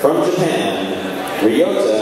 From Japan, Ryota